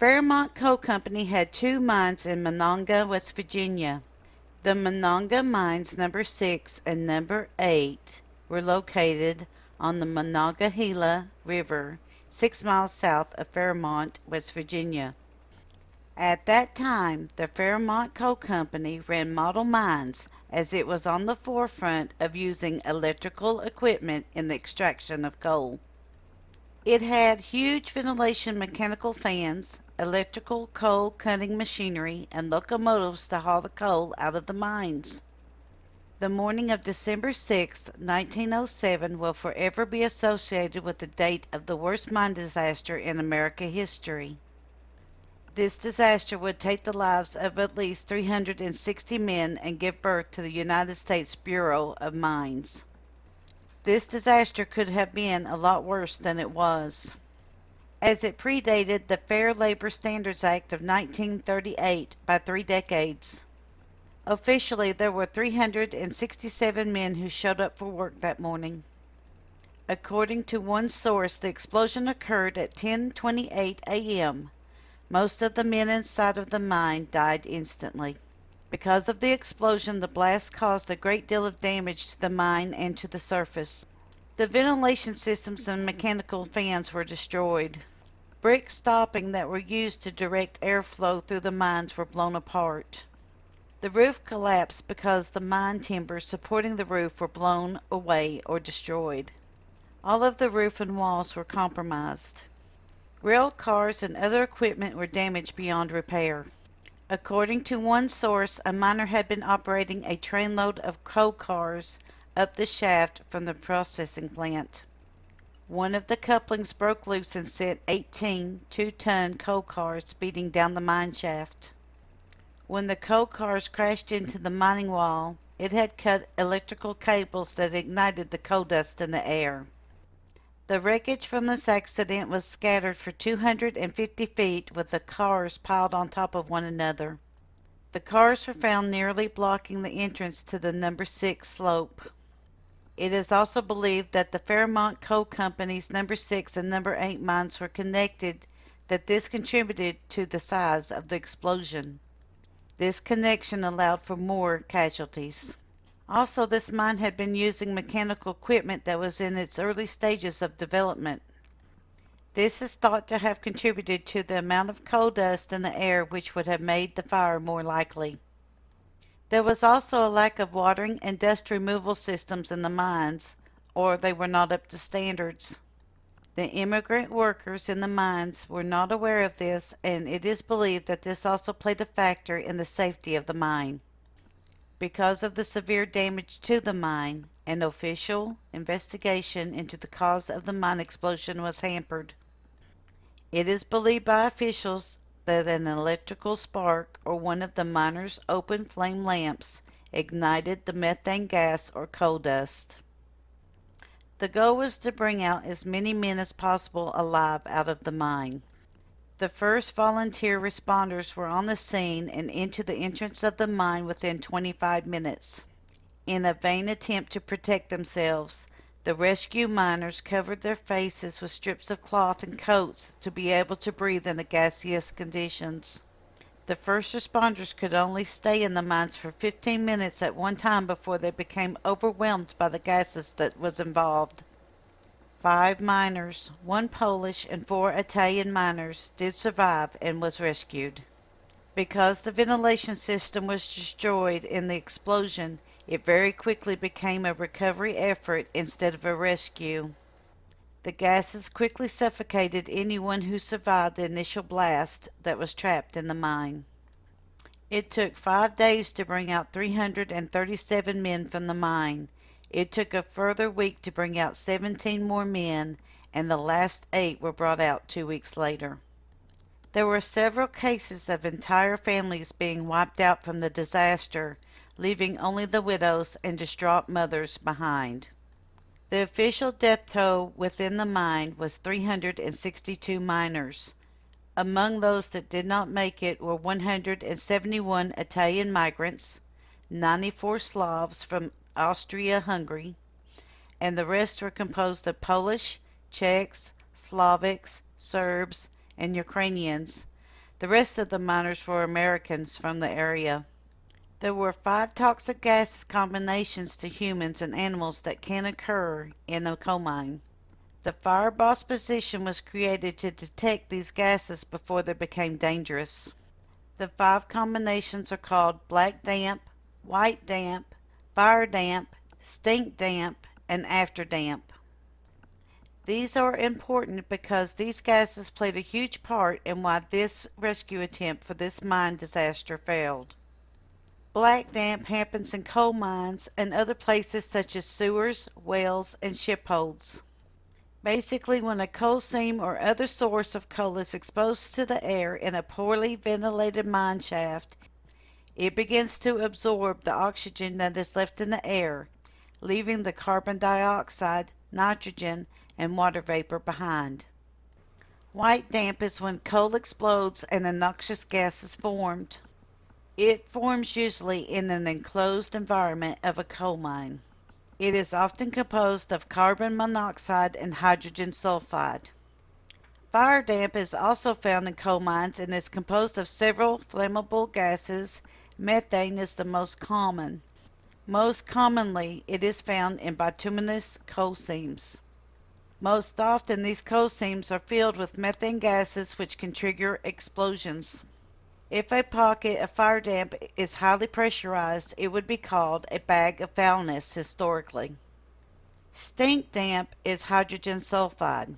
Fairmont Coal Company had two mines in Monongah, West Virginia. The Monongah mines number 6 and number 8 were located on the Monongahela River, 6 miles south of Fairmont, West Virginia. At that time, the Fairmont Coal Company ran model mines as it was on the forefront of using electrical equipment in the extraction of coal. It had huge ventilation mechanical fans, electrical coal cutting machinery, and locomotives to haul the coal out of the mines. The morning of December 6, 1907 will forever be associated with the date of the worst mine disaster in America history. This disaster would take the lives of at least 360 men and give birth to the United States Bureau of Mines. This disaster could have been a lot worse than it was. As it predated the Fair Labor Standards Act of 1938 by three decades. Officially, there were 367 men who showed up for work that morning. According to one source, the explosion occurred at 10:28 a.m. Most of the men inside of the mine died instantly. Because of the explosion, the blast caused a great deal of damage to the mine and to the surface. The ventilation systems and mechanical fans were destroyed. Brick stopping that were used to direct airflow through the mines were blown apart. The roof collapsed because the mine timbers supporting the roof were blown away or destroyed. All of the roof and walls were compromised. Rail cars and other equipment were damaged beyond repair. According to one source, a miner had been operating a trainload of coal cars up the shaft from the processing plant. One of the couplings broke loose and sent 18 two-ton coal cars speeding down the mine shaft. When the coal cars crashed into the mining wall, it had cut electrical cables that ignited the coal dust in the air. The wreckage from this accident was scattered for 250 feet with the cars piled on top of one another. The cars were found nearly blocking the entrance to the number 6 slope. It is also believed that the Fairmont Coal Company's number 6 and number 8 mines were connected, that this contributed to the size of the explosion. This connection allowed for more casualties. Also, this mine had been using mechanical equipment that was in its early stages of development. This is thought to have contributed to the amount of coal dust in the air which would have made the fire more likely. There was also a lack of watering and dust removal systems in the mines, or they were not up to standards. The immigrant workers in the mines were not aware of this, and it is believed that this also played a factor in the safety of the mine. Because of the severe damage to the mine, an official investigation into the cause of the mine explosion was hampered. It is believed by officials that an electrical spark or one of the miners' open flame lamps ignited the methane gas or coal dust. The goal was to bring out as many men as possible alive out of the mine. The first volunteer responders were on the scene and into the entrance of the mine within 25 minutes. In a vain attempt to protect themselves, the rescue miners covered their faces with strips of cloth and coats to be able to breathe in the gaseous conditions. The first responders could only stay in the mines for 15 minutes at one time before they became overwhelmed by the gases that was involved. Five miners, one Polish and four Italian miners, did survive and was rescued. Because the ventilation system was destroyed in the explosion, it very quickly became a recovery effort instead of a rescue. The gases quickly suffocated anyone who survived the initial blast that was trapped in the mine. It took five days to bring out 337 men from the mine. It took a further week to bring out 17 more men, and the last eight were brought out two weeks later. There were several cases of entire families being wiped out from the disaster, leaving only the widows and distraught mothers behind. The official death toll within the mine was 362 miners. Among those that did not make it were 171 Italian migrants, 94 Slavs from Austria-Hungary, and the rest were composed of Polish, Czechs, Slovaks, Serbs, and Ukrainians, The rest of the miners were Americans from the area. There were five toxic gas combinations to humans and animals that can occur in a coal mine. The fire boss position was created to detect these gases before they became dangerous. The five combinations are called black damp, white damp, fire damp, stink damp, and after damp. These are important because these gases played a huge part in why this rescue attempt for this mine disaster failed. Black damp happens in coal mines and other places such as sewers, wells, and ship holds. Basically, when a coal seam or other source of coal is exposed to the air in a poorly ventilated mine shaft, it begins to absorb the oxygen that is left in the air, leaving the carbon dioxide, nitrogen, and water vapor behind. White damp is when coal explodes and a noxious gas is formed. It forms usually in an enclosed environment of a coal mine. It is often composed of carbon monoxide and hydrogen sulfide. Fire damp is also found in coal mines and is composed of several flammable gases. Methane is the most common. Most commonly, it is found in bituminous coal seams. Most often, these coal seams are filled with methane gases which can trigger explosions. If a pocket of fire damp is highly pressurized, it would be called a bag of foulness historically. Stink damp is hydrogen sulfide.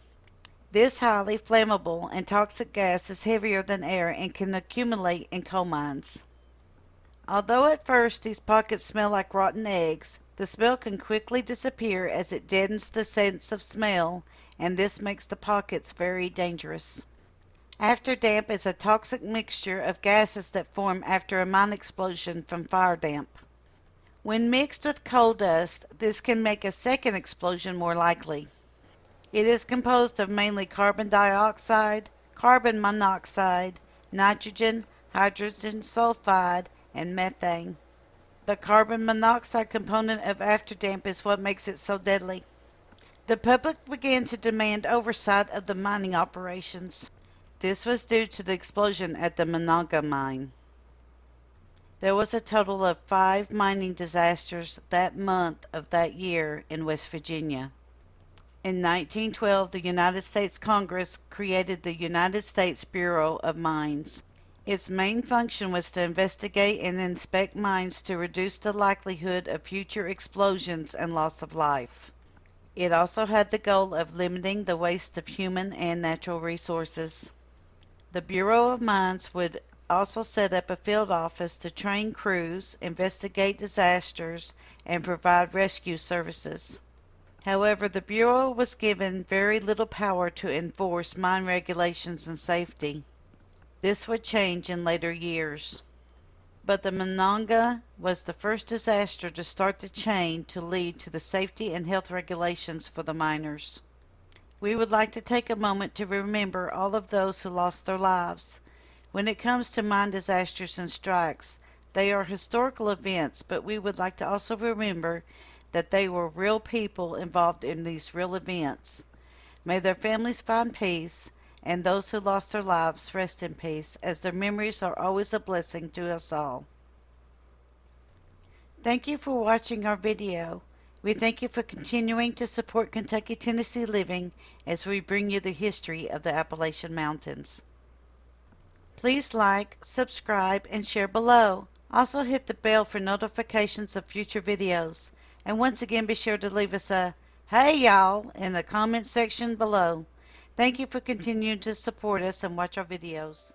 This highly flammable and toxic gas is heavier than air and can accumulate in coal mines. Although at first these pockets smell like rotten eggs, the smell can quickly disappear as it deadens the sense of smell, and this makes the pockets very dangerous. After damp is a toxic mixture of gases that form after a mine explosion from fire damp. When mixed with coal dust, this can make a second explosion more likely. It is composed of mainly carbon dioxide, carbon monoxide, nitrogen, hydrogen sulfide, and methane. The carbon monoxide component of afterdamp is what makes it so deadly. The public began to demand oversight of the mining operations. This was due to the explosion at the Monongah mine. There was a total of five mining disasters that month of that year in West Virginia. In 1912, the United States Congress created the United States Bureau of Mines. Its main function was to investigate and inspect mines to reduce the likelihood of future explosions and loss of life. It also had the goal of limiting the waste of human and natural resources. The Bureau of Mines would also set up a field office to train crews, investigate disasters, and provide rescue services. However, the Bureau was given very little power to enforce mine regulations and safety. This would change in later years. But the Monongah was the first disaster to start the chain to lead to the safety and health regulations for the miners. We would like to take a moment to remember all of those who lost their lives. When it comes to mine disasters and strikes, they are historical events, but we would like to also remember that they were real people involved in these real events. May their families find peace, and those who lost their lives rest in peace, as their memories are always a blessing to us all. Thank you for watching our video. We thank you for continuing to support Kentucky Tennessee Living as we bring you the history of the Appalachian Mountains. Please like, subscribe, and share below. Also hit the bell for notifications of future videos. And once again, be sure to leave us a hey y'all in the comment section below. Thank you for continuing to support us and watch our videos.